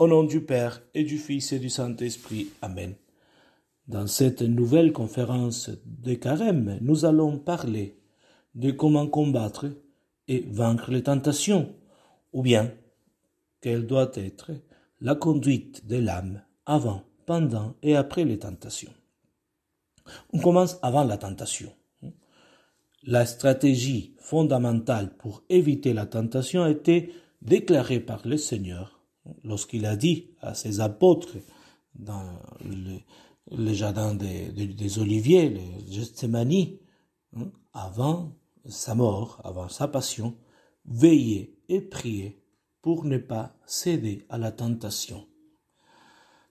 Au nom du Père et du Fils et du Saint-Esprit. Amen. Dans cette nouvelle conférence de carême, nous allons parler de comment combattre et vaincre les tentations, ou bien quelle doit être la conduite de l'âme avant, pendant et après les tentations. On commence avant la tentation. La stratégie fondamentale pour éviter la tentation a été déclarée par le Seigneur lorsqu'il a dit à ses apôtres dans le, jardin des, Oliviers, le Gethsemane, hein, avant sa mort, avant sa passion, veillez et priez pour ne pas céder à la tentation.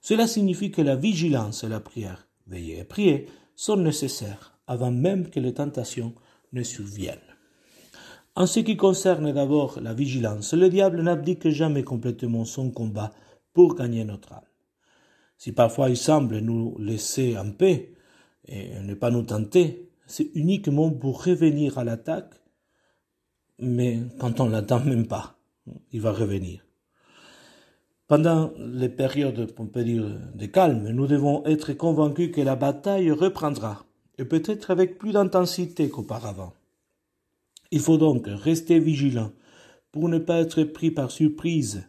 Cela signifie que la vigilance et la prière, veiller et prier, sont nécessaires avant même que les tentations ne surviennent. En ce qui concerne d'abord la vigilance, le diable n'abdique jamais complètement son combat pour gagner notre âme. Si parfois il semble nous laisser en paix et ne pas nous tenter, c'est uniquement pour revenir à l'attaque, mais quand on l'attend même pas, il va revenir. Pendant les périodes, de calme, nous devons être convaincus que la bataille reprendra, et peut-être avec plus d'intensité qu'auparavant. Il faut donc rester vigilant pour ne pas être pris par surprise.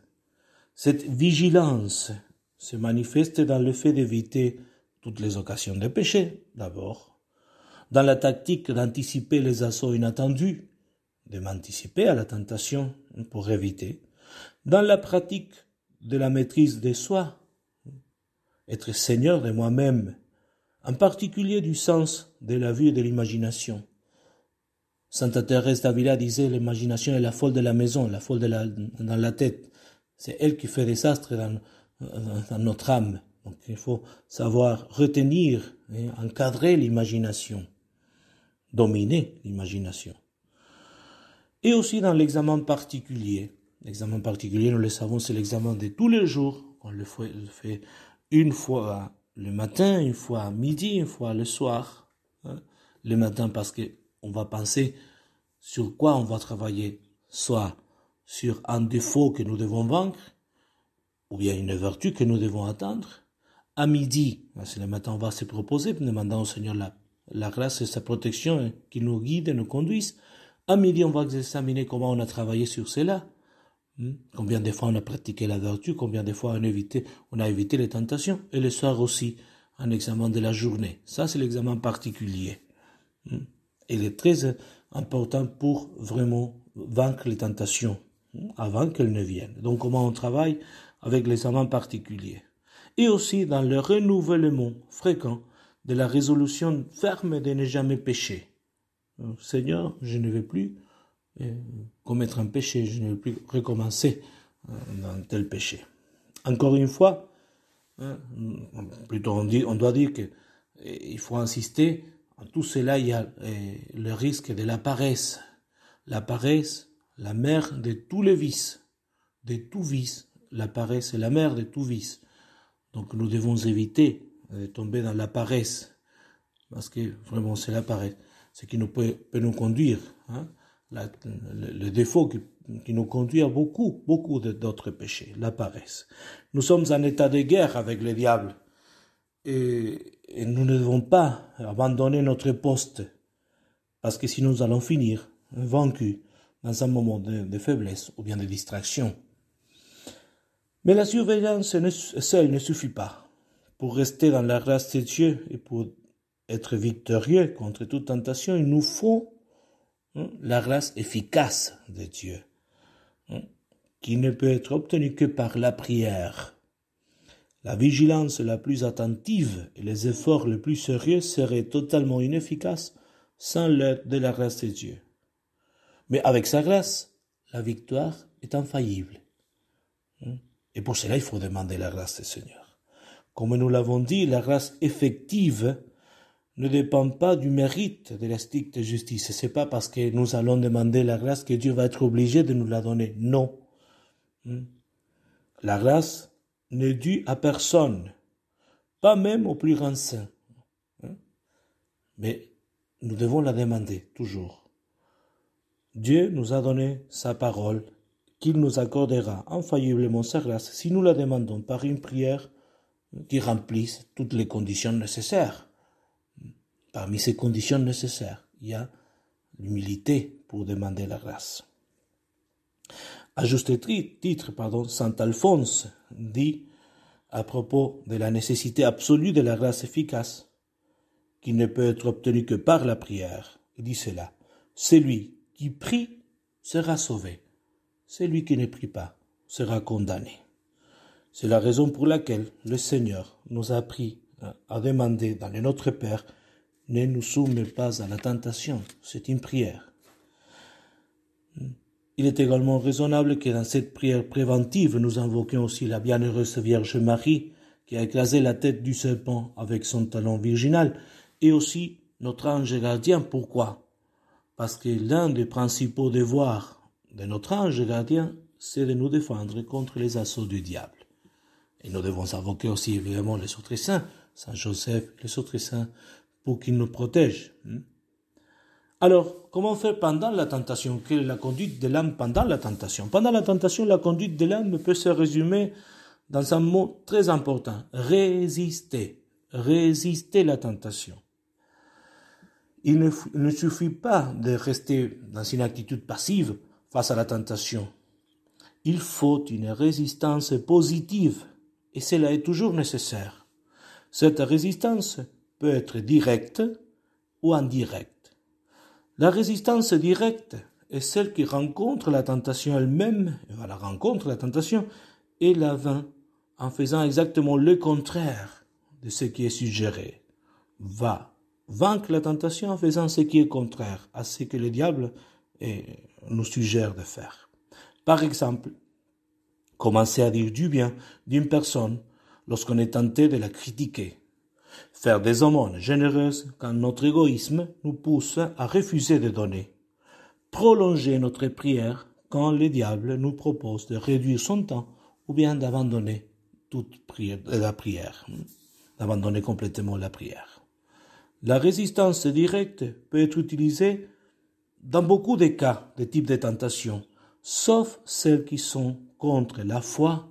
Cette vigilance se manifeste dans le fait d'éviter toutes les occasions de péché, d'abord, dans la tactique d'anticiper les assauts inattendus, de m'anticiper à la tentation pour éviter, dans la pratique de la maîtrise de soi, être seigneur de moi-même, en particulier du sens de la vue et de l'imagination, Santa Thérèse d'Avila disait l'imagination est la folle de la maison, la folle de la, dans la tête. C'est elle qui fait des astres dans, dans notre âme. Donc il faut savoir retenir et encadrer l'imagination, dominer l'imagination. Et aussi dans l'examen particulier. L'examen particulier, nous le savons, c'est l'examen de tous les jours. On le fait, le fait une fois le matin, une fois à midi, une fois le soir. Hein. Le matin parce que on va penser sur quoi on va travailler, soit sur un défaut que nous devons vaincre, ou bien une vertu que nous devons atteindre. À midi, c'est le matin, on va se proposer, demandant au Seigneur la, la grâce et sa protection qui nous guide et nous conduise. À midi, on va examiner comment on a travaillé sur cela. Hmm? Combien de fois on a pratiqué la vertu, combien de fois on a évité, on a évité les tentations. Et le soir aussi, un examen de la journée. Ça, c'est l'examen particulier. Il est très important pour vraiment vaincre les tentations hein, avant qu'elles ne viennent. Donc comment on travaille avec les amants particuliers. Et aussi dans le renouvellement fréquent de la résolution ferme de ne jamais pécher. Euh, Seigneur, je ne vais plus euh, commettre un péché, je ne vais plus recommencer euh, dans tel péché. Encore une fois, hein, plutôt on doit dire qu'il faut insister en tout cela, il y a euh, le risque de la paresse. La paresse, la mère de tous les vices, de tout vice. La paresse est la mère de tout vice. Donc nous devons éviter de tomber dans la paresse, parce que vraiment c'est la paresse, ce qui peut, nous conduire, hein, le, défaut qui, qui, nous conduit à beaucoup, beaucoup d'autres péchés, la paresse. Nous sommes en état de guerre avec le diable et, nous ne devons pas abandonner notre poste, parce que sinon nous allons finir vaincus dans un moment de, faiblesse ou bien de distraction. Mais la surveillance seule ne suffit pas. Pour rester dans la grâce de Dieu et pour être victorieux contre toute tentation, il nous faut hein, la grâce efficace de Dieu, hein, qui ne peut être obtenue que par la prière. La vigilance la plus attentive et les efforts les plus sérieux seraient totalement inefficaces sans l'aide de la grâce de Dieu. Mais avec sa grâce, la victoire est infaillible. Hmm? Et pour cela, il faut demander la grâce du Seigneur. Comme nous l'avons dit, la grâce effective ne dépend pas du mérite de la stricte justice. C'est pas parce que nous allons demander la grâce que Dieu va être obligé de nous la donner. Non. Hmm? La grâce n'est dû à personne, pas même au plus grand saint. Hein? Mais nous devons la demander toujours. Dieu nous a donné sa parole qu'il nous accordera infailliblement sa grâce si nous la demandons par une prière qui remplisse toutes les conditions nécessaires. Parmi ces conditions nécessaires, il y a l'humilité pour demander la grâce. À juste titre, pardon, Saint Alphonse dit à propos de la nécessité absolue de la grâce efficace, qui ne peut être obtenue que par la prière. Il dit cela. Celui qui prie sera sauvé. Celui qui ne prie pas sera condamné. C'est la raison pour laquelle le Seigneur nous a appris à demander dans le Notre Père ne nous soumets pas à la tentation. C'est une prière. Il est également raisonnable que dans cette prière préventive, nous invoquions aussi la bienheureuse Vierge Marie, qui a écrasé la tête du serpent avec son talon virginal, et aussi notre ange gardien. Pourquoi? Parce que l'un des principaux devoirs de notre ange gardien, c'est de nous défendre contre les assauts du diable. Et nous devons invoquer aussi évidemment les autres saints, Saint Joseph, les autres saints, pour qu'il nous protège. Hmm? Alors, comment faire pendant la tentation? Quelle est la conduite de l'âme pendant la tentation? Pendant la tentation, la conduite de l'âme peut se résumer dans un mot très important. Résister. Résister la tentation. Il ne, ne, suffit pas de rester dans une attitude passive face à la tentation. Il faut une résistance positive et cela est toujours nécessaire. Cette résistance peut être directe ou indirecte. La résistance directe est celle qui rencontre la tentation elle-même, la rencontre la tentation, et la vainc en faisant exactement le contraire de ce qui est suggéré. Va vaincre la tentation en faisant ce qui est contraire à ce que le diable nous suggère de faire. Par exemple, commencer à dire du bien d'une personne lorsqu'on est tenté de la critiquer Faire des aumônes généreuses quand notre égoïsme nous pousse à refuser de donner. Prolonger notre prière quand le diable nous propose de réduire son temps ou bien d'abandonner toute prière, la prière, d'abandonner complètement la prière. La résistance directe peut être utilisée dans beaucoup de cas de type de tentation, sauf celles qui sont contre la foi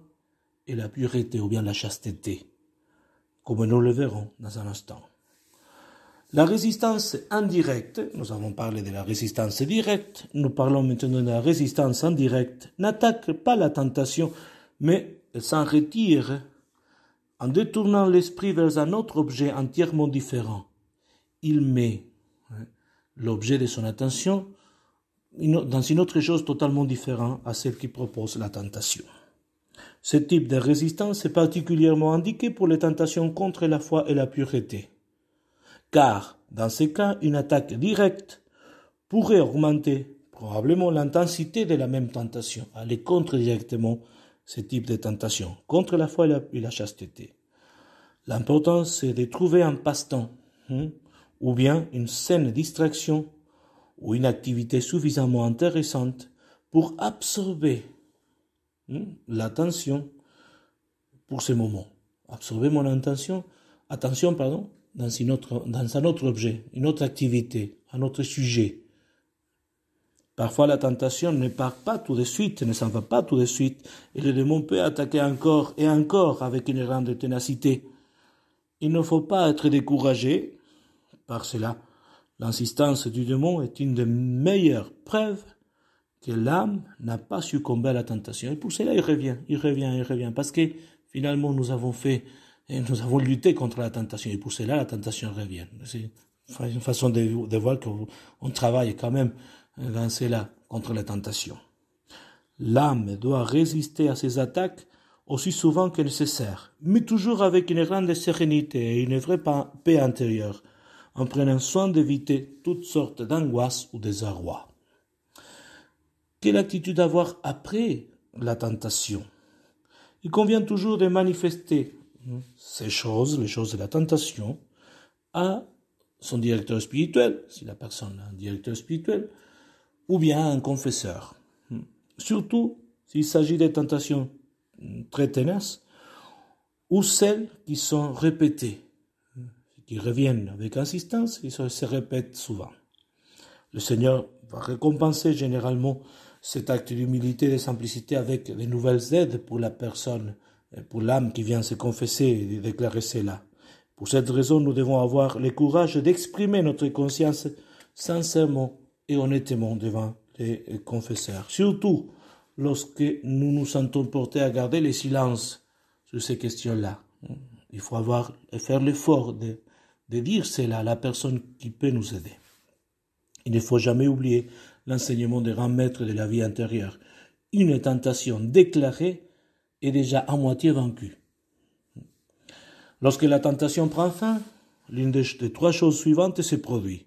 et la pureté ou bien la chasteté comme nous le verrons dans un instant. La résistance indirecte, nous avons parlé de la résistance directe, nous parlons maintenant de la résistance indirecte, n'attaque pas la tentation, mais s'en retire en détournant l'esprit vers un autre objet entièrement différent. Il met hein, l'objet de son attention dans une autre chose totalement différente à celle qui propose la tentation. Ce type de résistance est particulièrement indiqué pour les tentations contre la foi et la pureté. Car, dans ces cas, une attaque directe pourrait augmenter probablement l'intensité de la même tentation, aller contre directement ce type de tentation, contre la foi et la, chasteté. L'important, c'est de trouver un passe-temps, hein, ou bien une saine distraction, ou une activité suffisamment intéressante pour absorber? L'attention pour ce moment. Absorber mon attention, attention pardon, dans, une autre, dans un autre objet, une autre activité, un autre sujet. Parfois la tentation ne part pas tout de suite, ne s'en va pas tout de suite, et le démon peut attaquer encore et encore avec une grande ténacité. Il ne faut pas être découragé par cela. L'insistance du démon est une des meilleures preuves que l'âme n'a pas succombé à la tentation. Et pour cela, il revient, il revient, il revient. Parce que finalement, nous avons fait, nous avons lutté contre la tentation. Et pour cela, la tentation revient. C'est une façon de, voir qu'on travaille quand même dans cela, contre la tentation. L'âme doit résister à ces attaques aussi souvent que nécessaire, mais toujours avec une grande sérénité et une vraie paix intérieure, en prenant soin d'éviter toutes sortes d'angoisses ou de désarroi. Quelle attitude avoir après la tentation? Il convient toujours de manifester ces choses, les choses de la tentation, à son directeur spirituel, si la personne a un directeur spirituel, ou bien à un confesseur. Surtout s'il s'agit de tentations très tenaces, ou celles qui sont répétées, qui reviennent avec insistance et se répètent souvent. Le Seigneur va récompenser généralement cet acte d'humilité et de simplicité avec de nouvelles aides pour la personne, pour l'âme qui vient se confesser et déclarer cela. Pour cette raison, nous devons avoir le courage d'exprimer notre conscience sincèrement et honnêtement devant les confesseurs. Surtout lorsque nous nous sentons portés à garder le silence sur ces questions-là. Il faut avoir, faire l'effort de, de dire cela à la personne qui peut nous aider. Il ne faut jamais oublier l'enseignement des grands maîtres de la vie intérieure. Une tentation déclarée est déjà à moitié vaincue. Lorsque la tentation prend fin, l'une des, trois choses suivantes se produit.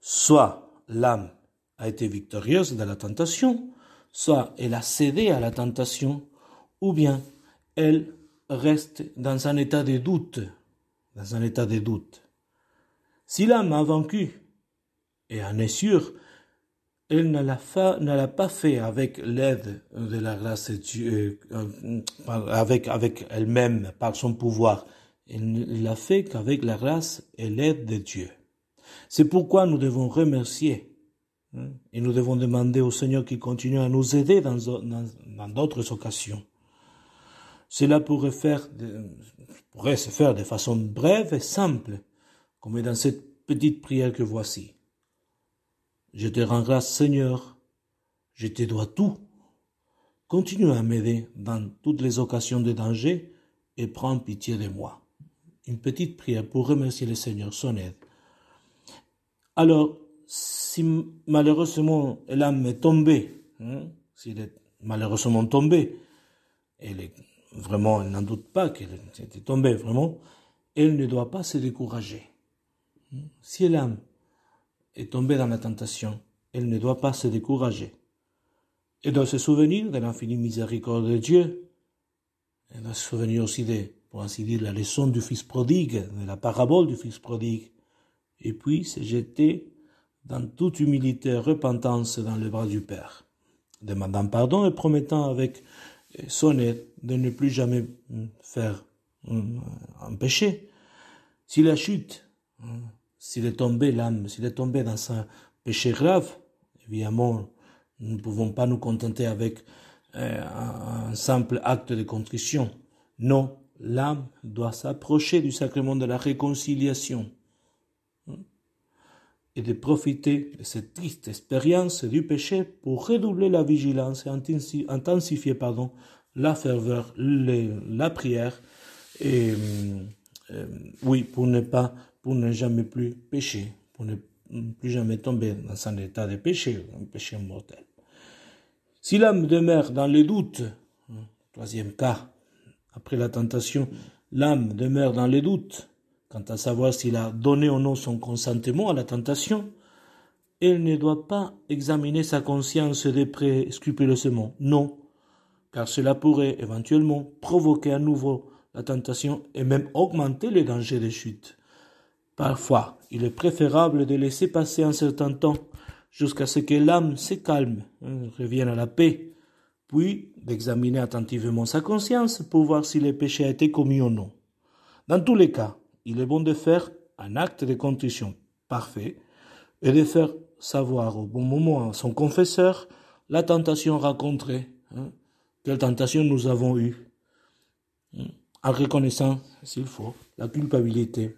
Soit l'âme a été victorieuse de la tentation, soit elle a cédé à la tentation, ou bien elle reste dans un état de doute, dans un état de doute. Si l'âme a vaincu, et en est sûre, elle ne l'a pas fait avec l'aide de la grâce de Dieu, avec, elle-même, par son pouvoir. Elle ne l'a fait qu'avec la grâce et l'aide de Dieu. C'est pourquoi nous devons remercier hein, et nous devons demander au Seigneur qu'il continue à nous aider dans d'autres occasions. Cela pourrait, pourrait se faire de façon brève et simple, comme dans cette petite prière que voici. Je te rends grâce, Seigneur. Je te dois tout. Continue à m'aider dans toutes les occasions de danger et prends pitié de moi. Une petite prière pour remercier le Seigneur, son aide. Alors, si malheureusement l'âme est tombée, hein, s'il est malheureusement tombé, elle est vraiment, elle n'en doute pas qu'elle était tombée, vraiment, elle ne doit pas se décourager. Si l'âme est tombée dans la tentation, elle ne doit pas se décourager. Elle doit se souvenir de l'infinie miséricorde de Dieu. Elle doit se souvenir aussi de, pour ainsi dire, la leçon du Fils prodigue, de la parabole du Fils prodigue. Et puis se jeter dans toute humilité et repentance dans les bras du Père, demandant pardon et promettant avec son aide de ne plus jamais faire un péché. Si la chute s'il est tombé l'âme, s'il est tombé dans un péché grave, évidemment, nous ne pouvons pas nous contenter avec euh, un simple acte de contrition. Non, l'âme doit s'approcher du sacrement de la réconciliation hein, et de profiter de cette triste expérience du péché pour redoubler la vigilance et intensifier pardon, la ferveur, la prière et euh, oui, pour ne pas pour ne jamais plus pécher, pour ne plus jamais tomber dans un état de péché, un péché mortel. Si l'âme demeure dans les doutes, hein, troisième cas, après la tentation, l'âme demeure dans les doutes quant à savoir s'il a donné ou non son consentement à la tentation, elle ne doit pas examiner sa conscience de près scrupuleusement. Non, car cela pourrait éventuellement provoquer à nouveau la tentation et même augmenter les dangers de chute. Parfois, il est préférable de laisser passer un certain temps jusqu'à ce que l'âme se calme, hein, revienne à la paix, puis d'examiner attentivement sa conscience pour voir si le péché a été commis ou non. Dans tous les cas, il est bon de faire un acte de contrition parfait et de faire savoir au bon moment à son confesseur la tentation rencontrée, hein, quelle tentation nous avons eue, hein, en reconnaissant, s'il faut, la culpabilité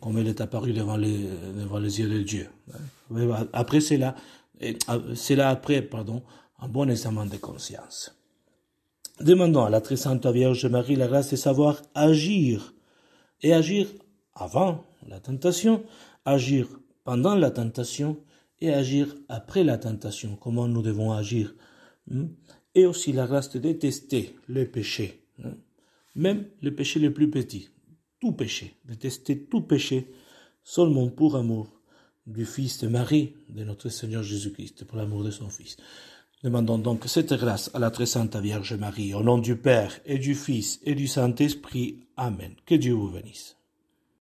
comme elle est apparue devant les, devant les yeux de Dieu. Après cela, c'est là après, pardon, un bon examen de conscience. Demandons à la très sainte Vierge Marie la grâce de savoir agir, et agir avant la tentation, agir pendant la tentation, et agir après la tentation, comment nous devons agir. Hmm? Et aussi la grâce de détester les péchés, hein? même les péchés les plus petits, tout péché, détester tout péché, seulement pour amour du Fils de Marie, de notre Seigneur Jésus-Christ, pour l'amour de son Fils. Demandons donc cette grâce à la très sainte Vierge Marie, au nom du Père et du Fils et du Saint-Esprit. Amen. Que Dieu vous bénisse.